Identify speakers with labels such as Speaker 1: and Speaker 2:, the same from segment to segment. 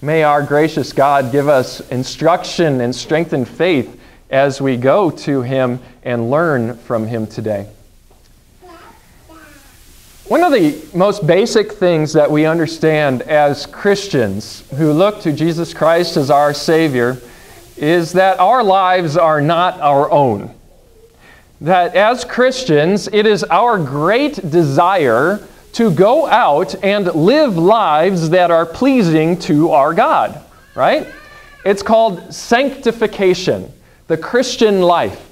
Speaker 1: May our gracious God give us instruction and strengthen faith as we go to Him and learn from Him today. One of the most basic things that we understand as Christians who look to Jesus Christ as our Savior is that our lives are not our own. That as Christians, it is our great desire to go out and live lives that are pleasing to our God, right? It's called sanctification, the Christian life.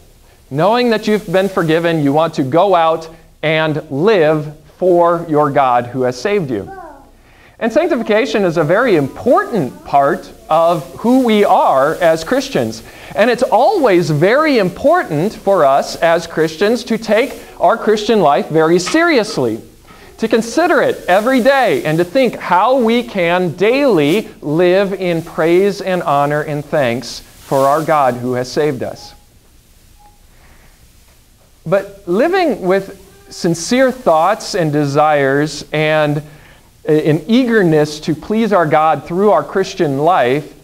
Speaker 1: Knowing that you've been forgiven, you want to go out and live for your God who has saved you. And sanctification is a very important part of who we are as Christians. And it's always very important for us as Christians to take our Christian life very seriously, to consider it every day, and to think how we can daily live in praise and honor and thanks for our God who has saved us. But living with sincere thoughts and desires and an eagerness to please our God through our Christian life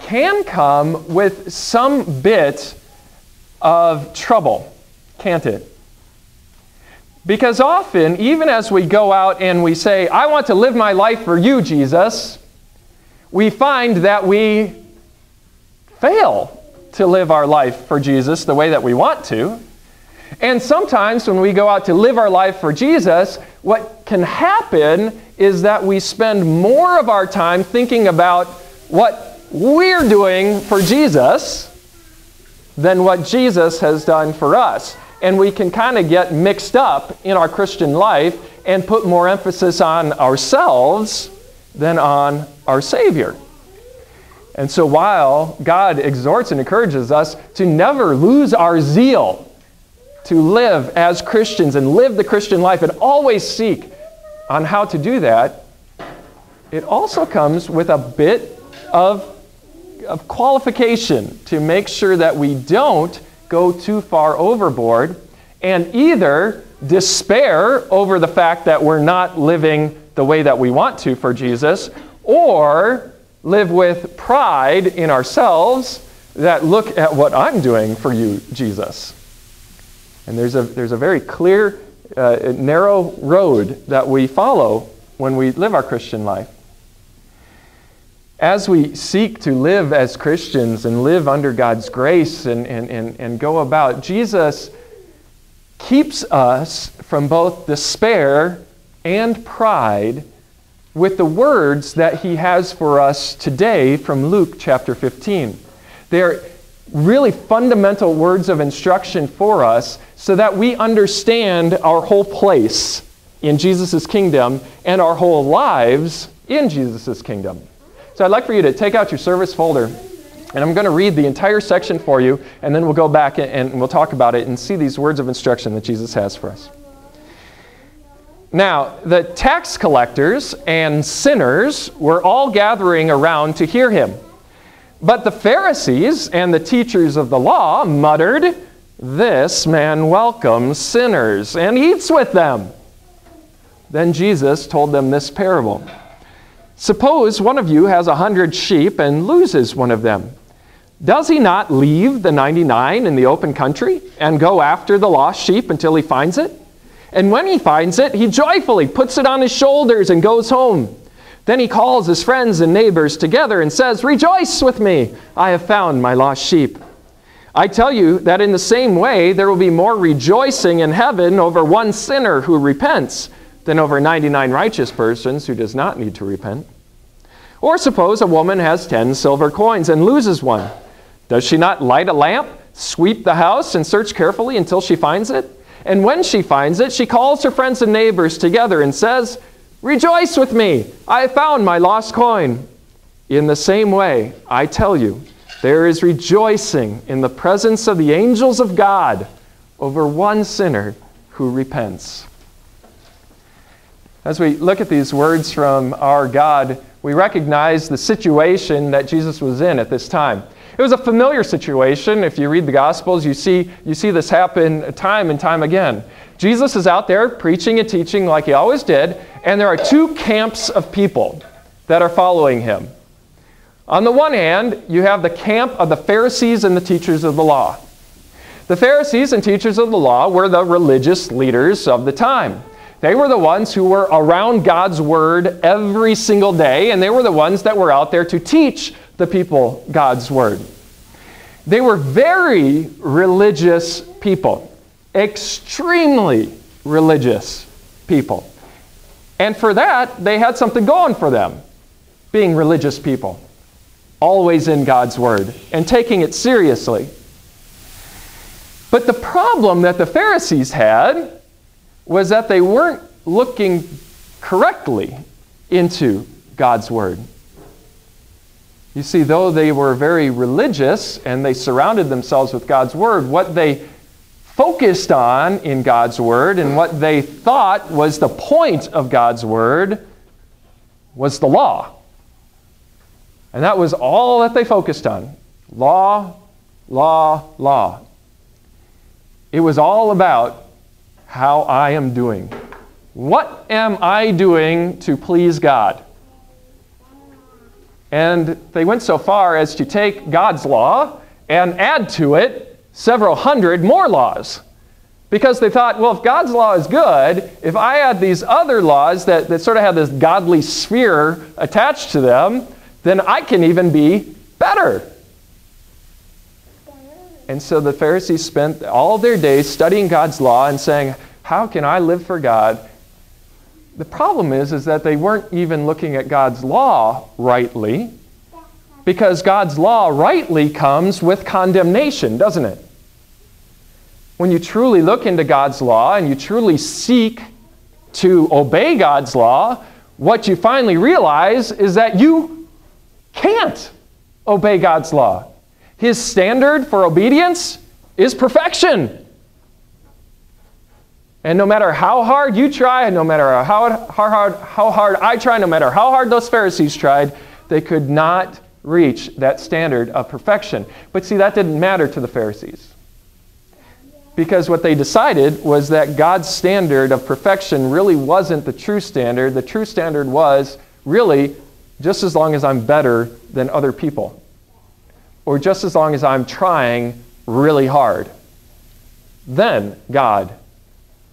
Speaker 1: can come with some bit of trouble, can't it? Because often, even as we go out and we say, I want to live my life for you, Jesus, we find that we fail to live our life for Jesus the way that we want to. And sometimes when we go out to live our life for Jesus, what can happen is that we spend more of our time thinking about what we're doing for Jesus than what Jesus has done for us. And we can kind of get mixed up in our Christian life and put more emphasis on ourselves than on our Savior. And so while God exhorts and encourages us to never lose our zeal to live as Christians and live the Christian life and always seek on how to do that, it also comes with a bit of, of qualification to make sure that we don't go too far overboard and either despair over the fact that we're not living the way that we want to for Jesus, or live with pride in ourselves that look at what I'm doing for you, Jesus. And there's a, there's a very clear, uh, narrow road that we follow when we live our Christian life. As we seek to live as Christians and live under God's grace and, and, and, and go about, Jesus keeps us from both despair and pride with the words that he has for us today from Luke chapter 15. They're really fundamental words of instruction for us so that we understand our whole place in Jesus' kingdom and our whole lives in Jesus' kingdom. So I'd like for you to take out your service folder, and I'm going to read the entire section for you, and then we'll go back and we'll talk about it and see these words of instruction that Jesus has for us. Now, the tax collectors and sinners were all gathering around to hear him. But the Pharisees and the teachers of the law muttered, This man welcomes sinners and eats with them. Then Jesus told them this parable Suppose one of you has a hundred sheep and loses one of them. Does he not leave the 99 in the open country and go after the lost sheep until he finds it? And when he finds it, he joyfully puts it on his shoulders and goes home. Then he calls his friends and neighbors together and says, Rejoice with me, I have found my lost sheep. I tell you that in the same way, there will be more rejoicing in heaven over one sinner who repents than over 99 righteous persons who does not need to repent. Or suppose a woman has 10 silver coins and loses one. Does she not light a lamp, sweep the house, and search carefully until she finds it? And when she finds it, she calls her friends and neighbors together and says, Rejoice with me, I have found my lost coin. In the same way, I tell you, there is rejoicing in the presence of the angels of God over one sinner who repents. As we look at these words from our God, we recognize the situation that Jesus was in at this time. It was a familiar situation. If you read the Gospels, you see, you see this happen time and time again. Jesus is out there preaching and teaching like he always did, and there are two camps of people that are following him. On the one hand, you have the camp of the Pharisees and the teachers of the law. The Pharisees and teachers of the law were the religious leaders of the time. They were the ones who were around God's word every single day, and they were the ones that were out there to teach the people God's word. They were very religious people, extremely religious people. And for that, they had something going for them being religious people, always in God's Word and taking it seriously. But the problem that the Pharisees had was that they weren't looking correctly into God's Word. You see, though they were very religious and they surrounded themselves with God's Word, what they focused on in God's Word and what they thought was the point of God's Word was the law. And that was all that they focused on law, law, law. It was all about how I am doing. What am I doing to please God? And they went so far as to take God's law and add to it several hundred more laws. Because they thought, well, if God's law is good, if I add these other laws that, that sort of have this godly sphere attached to them, then I can even be better. And so the Pharisees spent all their days studying God's law and saying, how can I live for God? The problem is, is that they weren't even looking at God's law rightly. Because God's law rightly comes with condemnation, doesn't it? When you truly look into God's law and you truly seek to obey God's law, what you finally realize is that you can't obey God's law. His standard for obedience is perfection. And no matter how hard you try, no matter how hard, how hard I try, no matter how hard those Pharisees tried, they could not reach that standard of perfection. But see, that didn't matter to the Pharisees. Because what they decided was that God's standard of perfection really wasn't the true standard. The true standard was really just as long as I'm better than other people, or just as long as I'm trying really hard. Then God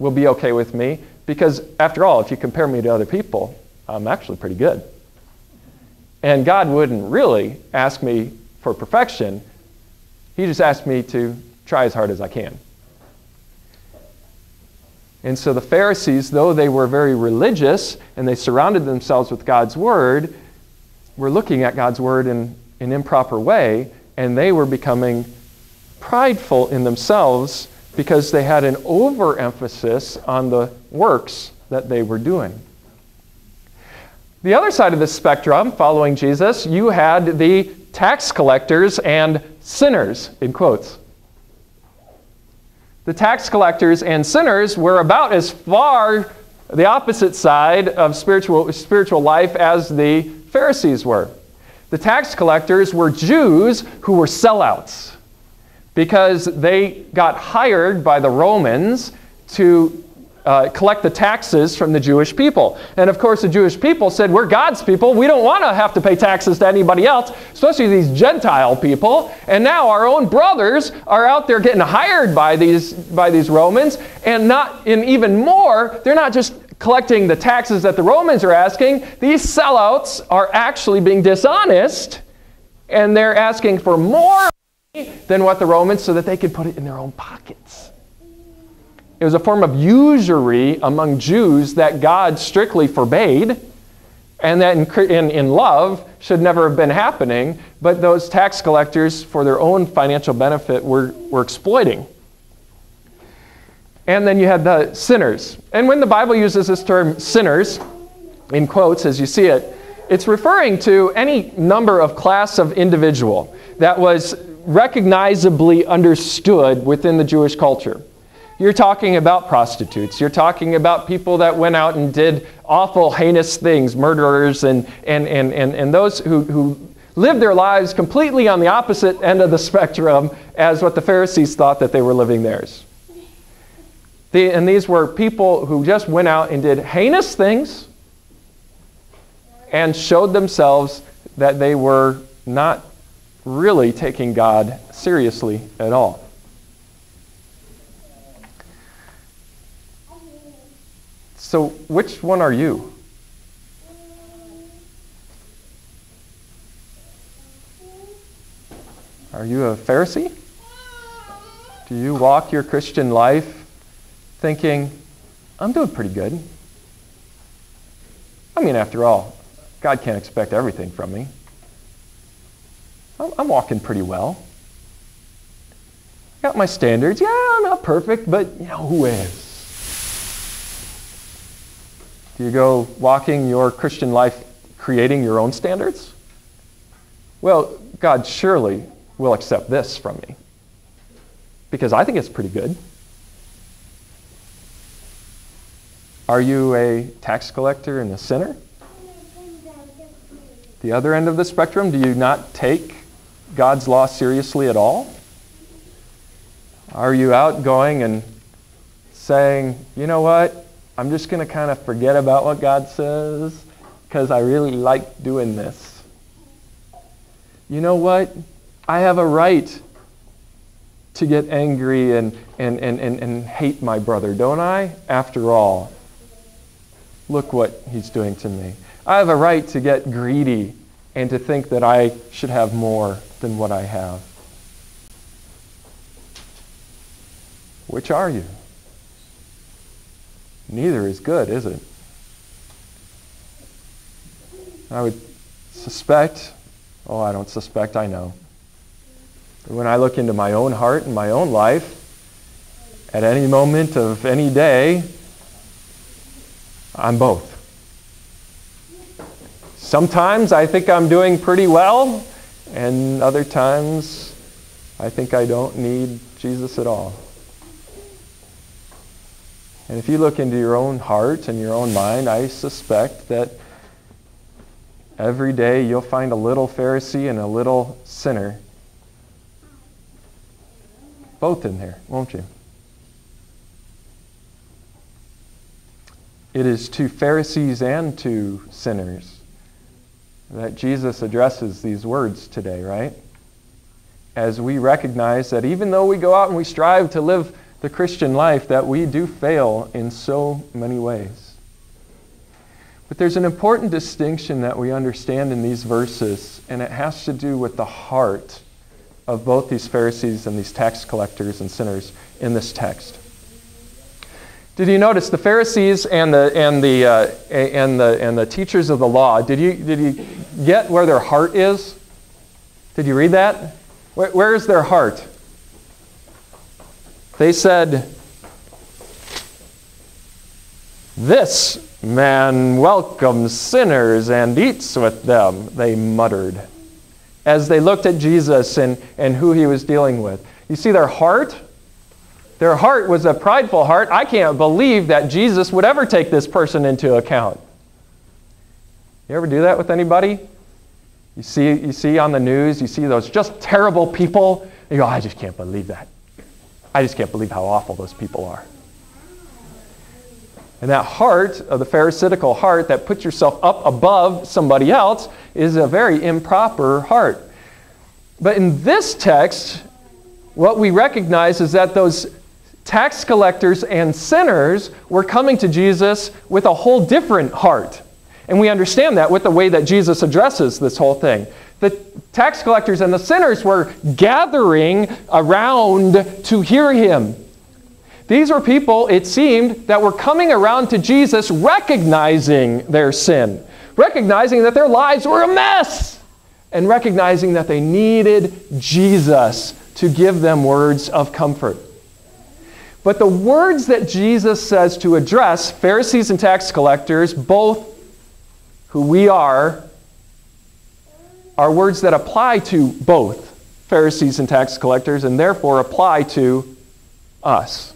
Speaker 1: will be okay with me because, after all, if you compare me to other people, I'm actually pretty good. And God wouldn't really ask me for perfection. He just asked me to try as hard as I can. And so the Pharisees, though they were very religious and they surrounded themselves with God's Word, were looking at God's Word in an improper way, and they were becoming prideful in themselves because they had an overemphasis on the works that they were doing. The other side of the spectrum, following Jesus, you had the tax collectors and sinners, in quotes. The tax collectors and sinners were about as far the opposite side of spiritual, spiritual life as the Pharisees were. The tax collectors were Jews who were sellouts because they got hired by the Romans to uh, collect the taxes from the Jewish people. And of course, the Jewish people said, We're God's people. We don't want to have to pay taxes to anybody else, especially these Gentile people. And now our own brothers are out there getting hired by these, by these Romans. And not, in even more, they're not just collecting the taxes that the Romans are asking, these sellouts are actually being dishonest and they're asking for more than what the Romans so that they could put it in their own pockets. It was a form of usury among Jews that God strictly forbade and that in, in, in, love should never have been happening, but those tax collectors, for their own financial benefit, were, were exploiting. And then you had the sinners. And when the Bible uses this term sinners, in quotes as you see it, it's referring to any number of class of individual that was recognizably understood within the Jewish culture. You're talking about prostitutes. You're talking about people that went out and did awful, heinous things, murderers, and, and, and, and, and those who, who lived their lives completely on the opposite end of the spectrum as what the Pharisees thought that they were living theirs. The, and these were people who just went out and did heinous things and showed themselves that they were not really taking God seriously at all. So, which one are you? Are you a Pharisee? Do you walk your Christian life thinking, I'm doing pretty good? I mean, after all, God can't expect everything from me. I'm walking pretty well. Got my standards. Yeah, I'm not perfect, but you know, who is? Do you go walking your Christian life creating your own standards? Well, God surely will accept this from me because I think it's pretty good. Are you a tax collector and a sinner? The other end of the spectrum, do you not take God's law seriously at all? Are you outgoing and saying, you know what, I'm just going to kind of forget about what God says because I really like doing this? You know what? I have a right to get angry and, and, and, and, and hate my brother, don't I? After all, look what he's doing to me. I have a right to get greedy and to think that I should have more than what I have. Which are you? Neither is good, is it? I would suspect, oh, I don't suspect, I know. When I look into my own heart and my own life, at any moment of any day, I'm both. Sometimes I think I'm doing pretty well, and other times I think I don't need Jesus at all. And if you look into your own heart and your own mind, I suspect that every day you'll find a little Pharisee and a little sinner. Both in there, won't you? It is to Pharisees and to sinners that Jesus addresses these words today, right? As we recognize that even though we go out and we strive to live the Christian life, that we do fail in so many ways. But there's an important distinction that we understand in these verses, and it has to do with the heart of both these Pharisees and these tax collectors and sinners in this text. Did you notice the Pharisees and the, and the, uh, and the, and the teachers of the law? Did you, did you get where their heart is? Did you read that? where, where is their heart? They said, This man welcomes sinners and eats with them, they muttered, as they looked at Jesus and, and who he was dealing with. You see their heart? Their heart was a prideful heart. I can't believe that Jesus would ever take this person into account. You ever do that with anybody? You see, you see on the news, you see those just terrible people, you go, I just can't believe that. I just can't believe how awful those people are. And that heart, of the Pharisaical heart that puts yourself up above somebody else, is a very improper heart. But in this text, what we recognize is that those tax collectors and sinners were coming to Jesus with a whole different heart. And we understand that with the way that Jesus addresses this whole thing. The tax collectors and the sinners were gathering around to hear him. These were people, it seemed, that were coming around to Jesus recognizing their sin, recognizing that their lives were a mess, and recognizing that they needed Jesus to give them words of comfort. But the words that Jesus says to address Pharisees and tax collectors, both who we are, are words that apply to both Pharisees and tax collectors and therefore apply to us.